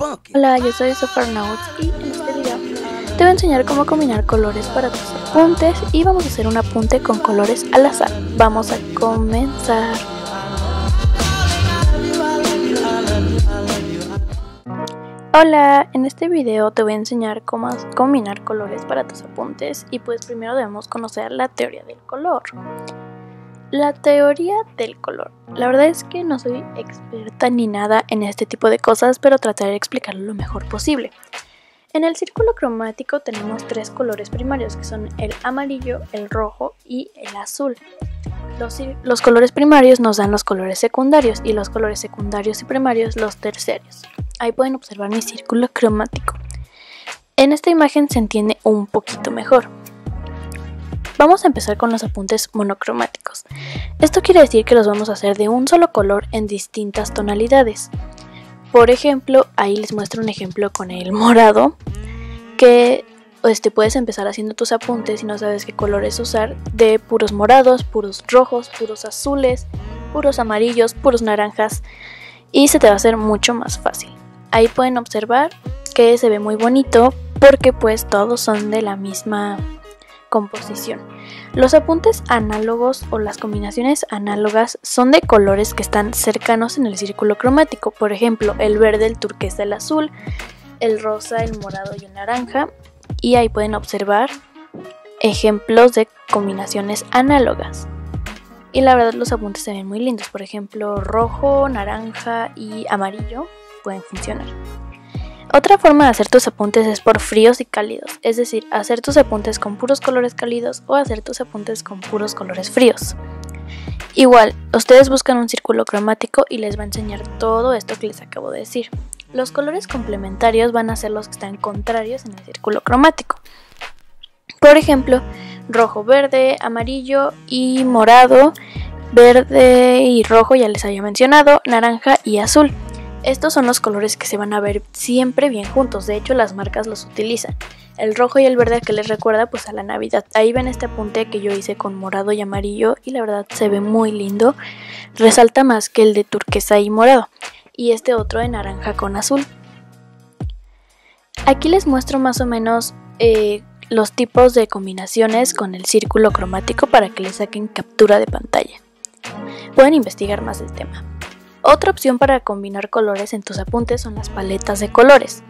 Hola, yo soy Sofarnauts y en este video te voy a enseñar cómo combinar colores para tus apuntes y vamos a hacer un apunte con colores al azar. Vamos a comenzar. Hola, en este video te voy a enseñar cómo combinar colores para tus apuntes y pues primero debemos conocer la teoría del color. La teoría del color. La verdad es que no soy experta ni nada en este tipo de cosas, pero trataré de explicarlo lo mejor posible. En el círculo cromático tenemos tres colores primarios, que son el amarillo, el rojo y el azul. Los, los, colores primarios nos dan los colores secundarios y los colores secundarios y primarios los terciarios. Ahí pueden observar mi círculo cromático. En esta imagen se entiende un poquito mejor. Vamos a empezar con los apuntes monocromáticos. Esto quiere decir que los vamos a hacer de un solo color en distintas tonalidades. Por ejemplo, ahí les muestro un ejemplo con el morado, que este, puedes empezar haciendo tus apuntes si no sabes qué colores usar, de puros morados, puros rojos, puros azules, puros amarillos, puros naranjas, y se te va a hacer mucho más fácil. Ahí pueden observar que se ve muy bonito porque pues todos son de la misma composición. Los apuntes análogos o las combinaciones análogas son de colores que están cercanos en el círculo cromático, por ejemplo, el verde, el turquesa, el azul, el rosa, el morado y el naranja, y ahí pueden observar ejemplos de combinaciones análogas. Y la verdad los apuntes se ven muy lindos, por ejemplo, rojo, naranja y amarillo pueden funcionar. Otra forma de hacer tus apuntes es por fríos y cálidos, es decir, hacer tus apuntes con puros colores cálidos o hacer tus apuntes con puros colores fríos. Igual, ustedes buscan un círculo cromático y les va a enseñar todo esto que les acabo de decir. Los colores complementarios van a ser los que están contrarios en el círculo cromático. Por ejemplo, rojo, verde, amarillo y morado, verde y rojo ya les había mencionado, naranja y azul. Estos son los colores que se van a ver siempre bien juntos, de hecho las marcas los utilizan. El rojo y el verde que les recuerda pues a la Navidad. Ahí ven este apunte que yo hice con morado y amarillo y la verdad se ve muy lindo. Resalta más que el de turquesa y morado. Y este otro de naranja con azul. Aquí les muestro más o menos eh, los tipos de combinaciones con el círculo cromático para que les saquen captura de pantalla. Pueden investigar más del tema. Otra opción para combinar colores en tus apuntes son las paletas de colores.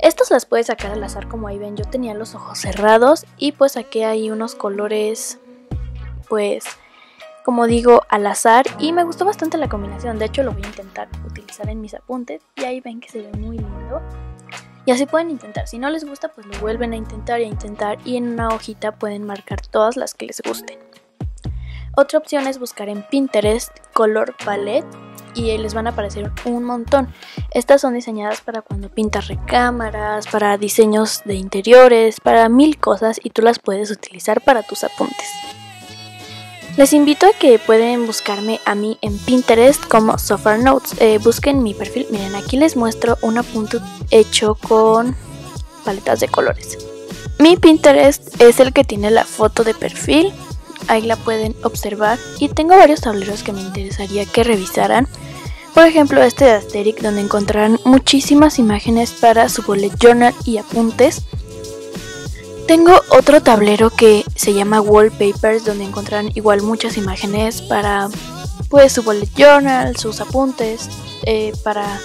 Estas las puedes sacar al azar como ahí ven, yo tenía los ojos cerrados y pues saqué ahí unos colores pues como digo al azar y me gustó bastante la combinación, de hecho lo voy a intentar utilizar en mis apuntes y ahí ven que se ve muy lindo. Y así pueden intentar, si no les gusta pues lo vuelven a intentar y a intentar y en una hojita pueden marcar todas las que les gusten. Otra opción es buscar en Pinterest color palette y les van a aparecer un montón. Estas son diseñadas para cuando pintas recámaras, para diseños de interiores, para mil cosas y tú las puedes utilizar para tus apuntes. Les invito a que pueden buscarme a mí en Pinterest como Sofar Notes. Eh, busquen mi perfil. Miren, aquí les muestro un apunte hecho con paletas de colores. Mi Pinterest es el que tiene la foto de perfil ahí la pueden observar y tengo varios tableros que me interesaría que revisaran. Por ejemplo este de Asterix donde encontrarán muchísimas imágenes para su bullet journal y apuntes. Tengo otro tablero que se llama Wallpapers donde encontrarán igual muchas imágenes para pues su bullet journal, sus apuntes, eh, para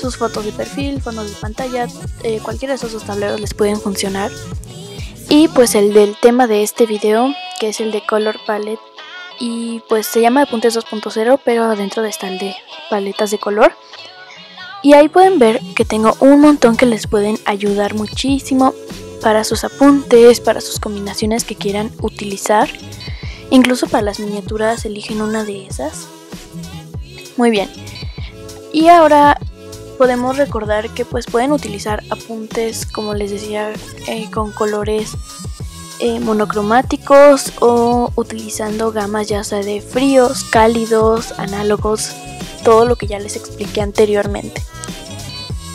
sus fotos de perfil, fondos de pantalla, eh, cualquiera de esos tableros les pueden funcionar. Y pues el del tema de este video que es el de Color Palette y pues se llama Apuntes 2.0 pero adentro de está el de paletas de color. Y ahí pueden ver que tengo un montón que les pueden ayudar muchísimo para sus apuntes, para sus combinaciones que quieran utilizar. Incluso para las miniaturas eligen una de esas. Muy bien. Y ahora podemos recordar que pues pueden utilizar apuntes como les decía eh, con colores eh, monocromáticos o utilizando gamas ya sea de fríos, cálidos, análogos, todo lo que ya les expliqué anteriormente.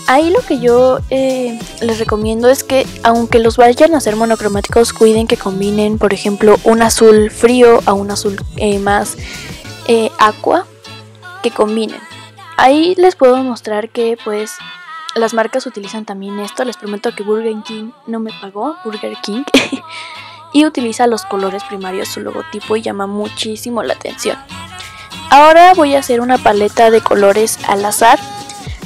Ahí lo que yo eh, les recomiendo es que aunque los vayan a hacer monocromáticos, cuiden que combinen, por ejemplo, un azul frío a un azul eh, más aqua, que combinen. Ahí les puedo mostrar que pues las marcas utilizan también esto. Les prometo que Burger King no me pagó, Burger King. y utiliza los colores primarios su logotipo y llama muchísimo la atención. Ahora voy a hacer una paleta de colores al azar.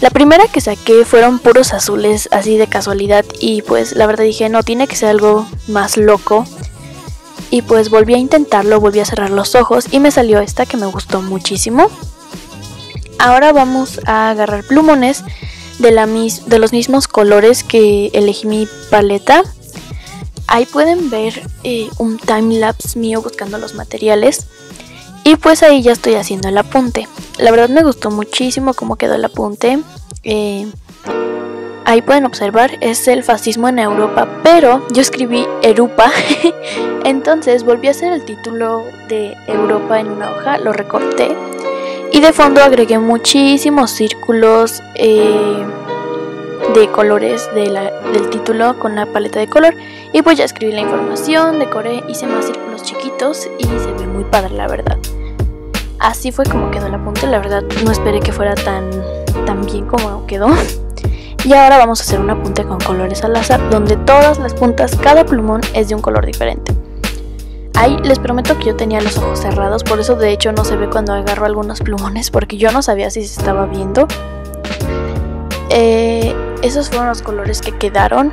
La primera que saqué fueron puros azules así de casualidad y pues la verdad dije no, tiene que ser algo más loco. Y pues volví a intentarlo, volví a cerrar los ojos y me salió esta que me gustó muchísimo. Ahora vamos a agarrar plumones de, la de los mismos colores que elegí mi paleta. Ahí pueden ver eh, un time lapse mío buscando los materiales. Y pues ahí ya estoy haciendo el apunte. La verdad me gustó muchísimo cómo quedó el apunte. Eh, ahí pueden observar, es el fascismo en Europa, pero yo escribí Europa. Entonces volví a hacer el título de Europa en una hoja, lo recorté y de fondo agregué muchísimos círculos eh, de colores del título con la paleta de color. Y pues ya escribí la información, decoré, hice más círculos chiquitos y se ve muy padre la verdad. Así fue como quedó el apunte, la verdad no esperé que fuera tan, tan bien como quedó. Y ahora vamos a hacer un apunte con colores al azar, donde todas las puntas, cada plumón es de un color diferente. Ahí les prometo que yo tenía los ojos cerrados, por eso de hecho no se ve cuando agarro algunos plumones, porque yo no sabía si se estaba viendo. Eh, esos fueron los colores que quedaron.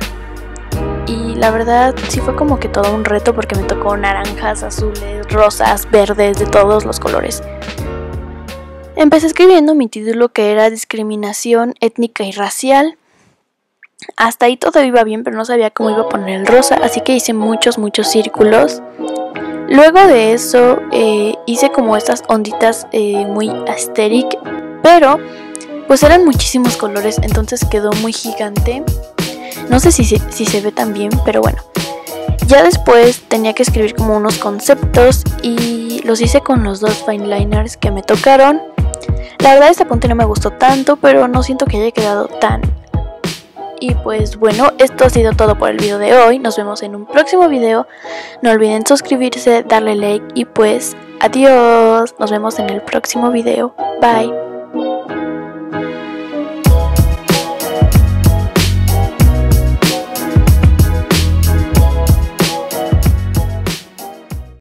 Y la verdad sí fue como que todo un reto porque me tocó naranjas, azules, rosas, verdes, de todos los colores. Empecé escribiendo mi título que era discriminación étnica y racial. Hasta ahí todo iba bien, pero no sabía cómo iba a poner el rosa, así que hice muchos, muchos círculos. Luego de eso eh, hice como estas onditas eh, muy aesthetic, pero pues eran muchísimos colores, entonces quedó muy gigante. No sé si, si se ve tan bien, pero bueno. Ya después tenía que escribir como unos conceptos y los hice con los dos fine liners que me tocaron. La verdad este apunte no me gustó tanto, pero no siento que haya quedado tan y pues bueno, esto ha sido todo por el video de hoy. Nos vemos en un próximo video. No olviden suscribirse, darle like y pues adiós. Nos vemos en el próximo video. Bye.